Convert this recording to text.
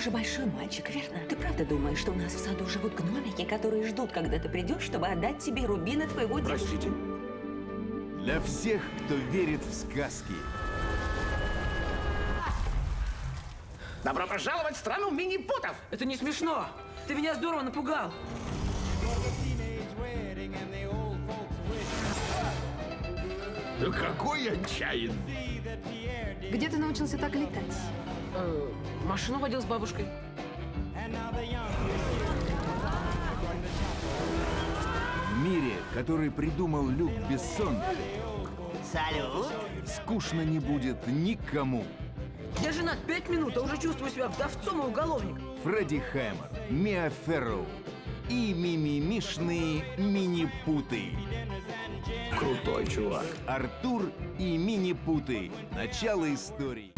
уже большой мальчик, верно? Ты правда думаешь, что у нас в саду живут гномики, которые ждут, когда ты придешь, чтобы отдать тебе рубины твоего дедушки? Простите? Для всех, кто верит в сказки. Добро пожаловать в страну мини-путов! Это не смешно. Ты меня здорово напугал. Ну какой отчаянный! Где ты научился так летать? Э, машину водил с бабушкой. В мире, который придумал Люк Бессон, Салют! скучно не будет никому. Я женат пять минут, а уже чувствую себя вдовцом и уголовником. Фредди Хэммер, Миа Ферроу и мимимишные мини-путы. Крутой чувак. Артур и мини-путы. Начало истории.